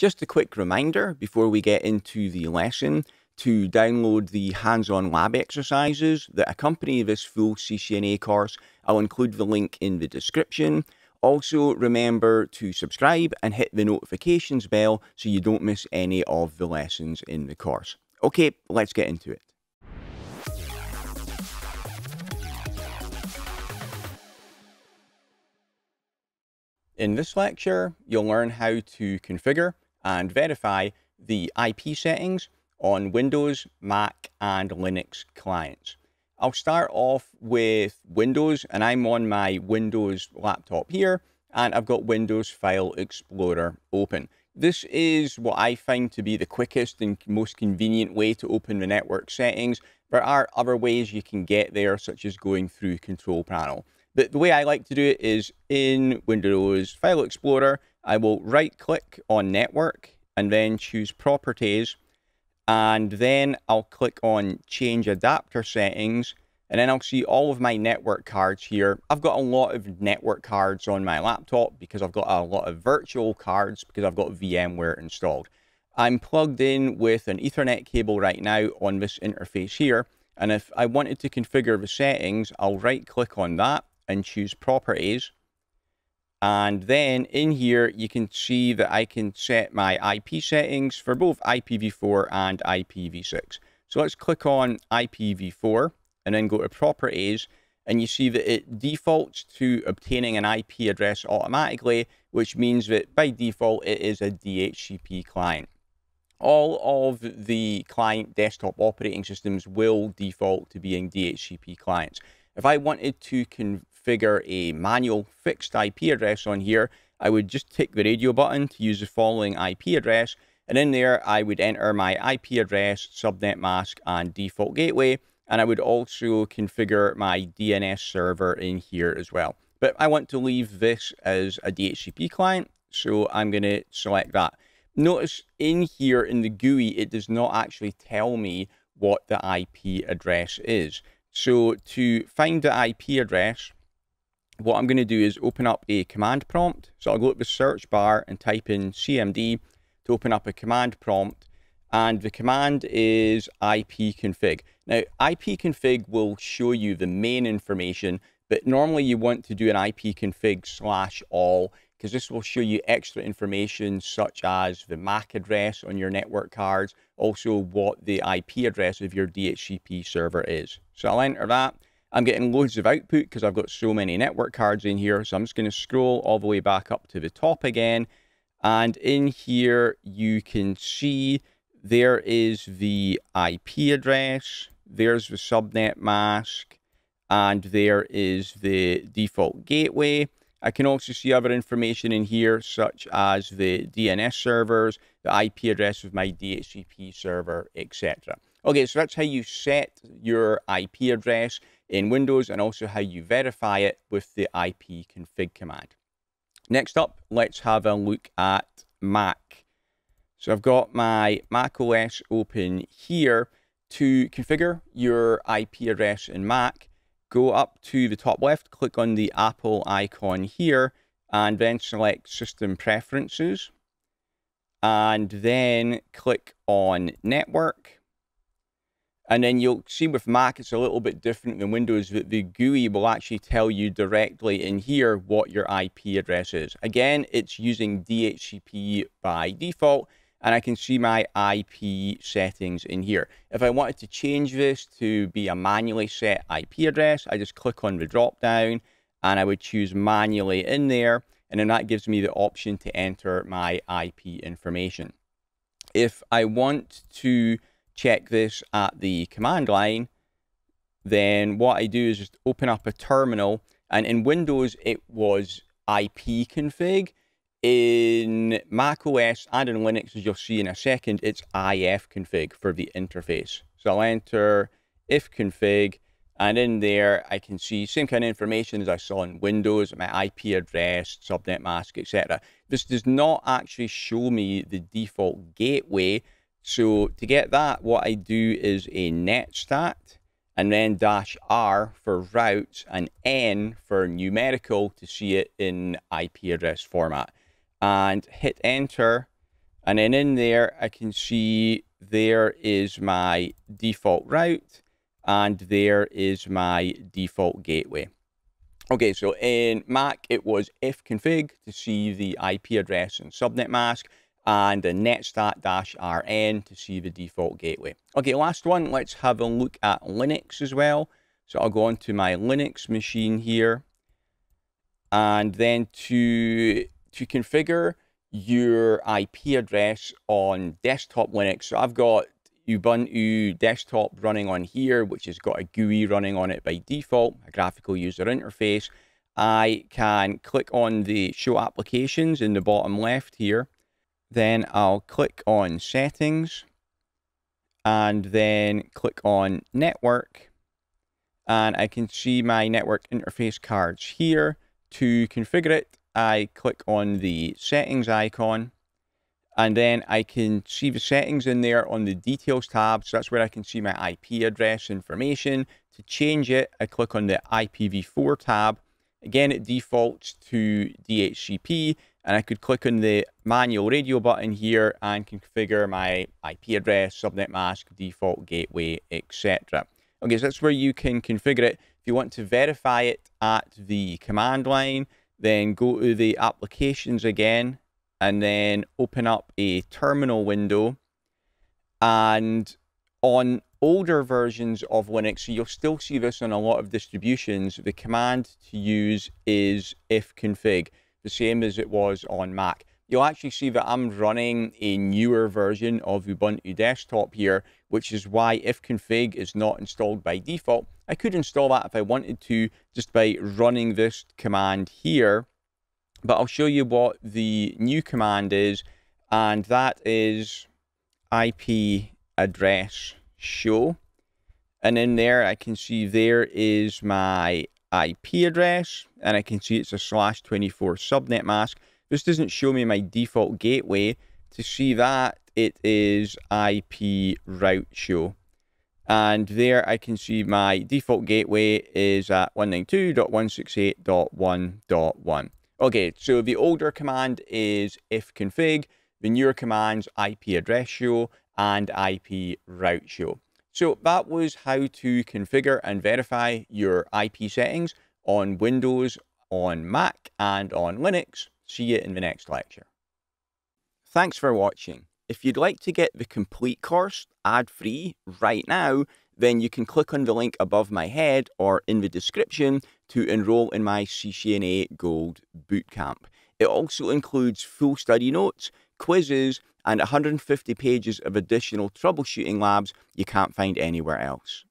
Just a quick reminder before we get into the lesson to download the hands-on lab exercises that accompany this full CCNA course. I'll include the link in the description. Also, remember to subscribe and hit the notifications bell so you don't miss any of the lessons in the course. Okay, let's get into it. In this lecture, you'll learn how to configure and verify the IP settings on Windows, Mac, and Linux clients. I'll start off with Windows, and I'm on my Windows laptop here, and I've got Windows File Explorer open. This is what I find to be the quickest and most convenient way to open the network settings. There are other ways you can get there, such as going through Control Panel. But the way I like to do it is in Windows File Explorer, I will right click on Network and then choose Properties. And then I'll click on Change Adapter Settings. And then I'll see all of my network cards here. I've got a lot of network cards on my laptop because I've got a lot of virtual cards because I've got VMware installed. I'm plugged in with an Ethernet cable right now on this interface here. And if I wanted to configure the settings, I'll right click on that and choose properties. And then in here, you can see that I can set my IP settings for both IPv4 and IPv6. So let's click on IPv4 and then go to properties. And you see that it defaults to obtaining an IP address automatically, which means that by default, it is a DHCP client. All of the client desktop operating systems will default to being DHCP clients. If I wanted to configure a manual fixed IP address on here, I would just tick the radio button to use the following IP address. And in there, I would enter my IP address, subnet mask, and default gateway. And I would also configure my DNS server in here as well. But I want to leave this as a DHCP client, so I'm going to select that. Notice in here in the GUI, it does not actually tell me what the IP address is. So to find the IP address, what I'm going to do is open up a command prompt. So I'll go to the search bar and type in CMD to open up a command prompt. And the command is ipconfig. Now, ipconfig will show you the main information, but normally you want to do an ipconfig slash all because this will show you extra information such as the MAC address on your network cards, also what the IP address of your DHCP server is. So I'll enter that. I'm getting loads of output because I've got so many network cards in here. So I'm just going to scroll all the way back up to the top again. And in here, you can see there is the IP address, there's the subnet mask, and there is the default gateway. I can also see other information in here, such as the DNS servers, the IP address of my DHCP server, etc. Okay, so that's how you set your IP address in Windows and also how you verify it with the IP config command. Next up, let's have a look at Mac. So I've got my Mac OS open here. To configure your IP address in Mac, go up to the top left, click on the Apple icon here, and then select System Preferences. And then click on Network. And then you'll see with Mac, it's a little bit different than Windows, that the GUI will actually tell you directly in here what your IP address is. Again, it's using DHCP by default, and I can see my IP settings in here. If I wanted to change this to be a manually set IP address, I just click on the drop down and I would choose manually in there. And then that gives me the option to enter my IP information. If I want to check this at the command line, then what I do is just open up a terminal. And in Windows, it was IP config in Mac OS and in Linux, as you'll see in a second, it's ifconfig for the interface. So I'll enter ifconfig, and in there I can see same kind of information as I saw in Windows, my IP address, subnet mask, etc. This does not actually show me the default gateway. So to get that, what I do is a netstat, and then dash R for routes, and N for numerical to see it in IP address format and hit enter And then in there, I can see there is my default route and there is my default gateway. Okay, so in Mac, it was ifconfig to see the IP address and subnet mask, and the netstat-rn to see the default gateway. Okay, last one, let's have a look at Linux as well. So I'll go on to my Linux machine here, and then to, to configure your IP address on desktop Linux. So I've got Ubuntu desktop running on here, which has got a GUI running on it by default, a graphical user interface. I can click on the show applications in the bottom left here. Then I'll click on settings and then click on network. And I can see my network interface cards here. To configure it, I click on the settings icon and then I can see the settings in there on the details tab. So that's where I can see my IP address information. To change it, I click on the IPv4 tab. Again, it defaults to DHCP and I could click on the manual radio button here and configure my IP address, subnet mask, default gateway, etc. Okay, so that's where you can configure it. If you want to verify it at the command line, then go to the applications again and then open up a terminal window. And on older versions of Linux, so you'll still see this on a lot of distributions, the command to use is ifconfig, the same as it was on Mac. You'll actually see that I'm running a newer version of Ubuntu Desktop here, which is why ifconfig is not installed by default. I could install that if I wanted to, just by running this command here but I'll show you what the new command is, and that is IP address show. And in there, I can see there is my IP address, and I can see it's a slash 24 subnet mask. This doesn't show me my default gateway. To see that, it is IP route show. And there I can see my default gateway is at 192.168.1.1. Okay, so the older command is ifconfig, the newer commands IP address show and IP route show. So that was how to configure and verify your IP settings on Windows, on Mac and on Linux. See you in the next lecture. Thanks for watching. If you'd like to get the complete course ad-free right now, then you can click on the link above my head or in the description to enroll in my CCNA Gold Bootcamp. It also includes full study notes, quizzes, and 150 pages of additional troubleshooting labs you can't find anywhere else.